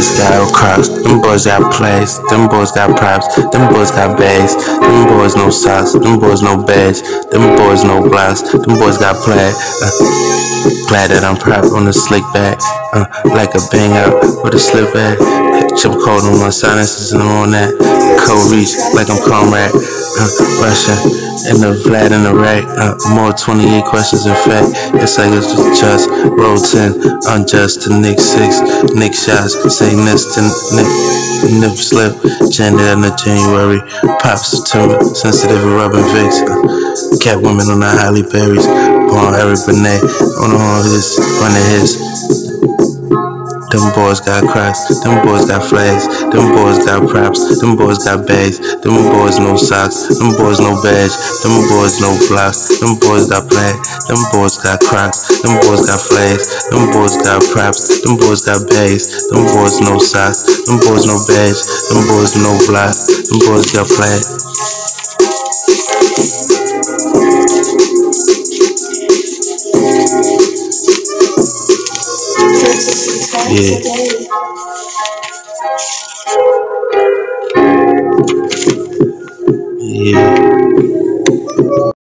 boys got crocs, them boys got plays, them boys got props, them boys got bags, them boys no socks, them boys no badge, them boys no blocks, them boys got plaid. Uh, glad that I'm proud on the slick back, uh, like a bang out with a slip back. Chip cold on my sinuses and I'm on that. Cold reach like I'm comrade, uh, Russian. And the Vlad in the rack, uh, more 28 questions in fact. It's like it's just roll 10, unjust to Nick 6, Nick shots, say this to Nick, Nip slip, gender in the January, pop September, sensitive and rubbing Vicks, uh, cat women on the Halle Berries, born Eric Benet, on all his, the his. Them boys got cracks, them boys got flags, them boys got props, them boys got bags, them boys no socks, them boys no badge, them boys no blocks, them boys got flag, them boys got cracks, them boys got flags, them boys got props, them boys got bags, them boys no socks, them boys no badge, them boys no blocks, them boys got flag. Yeah. Yeah.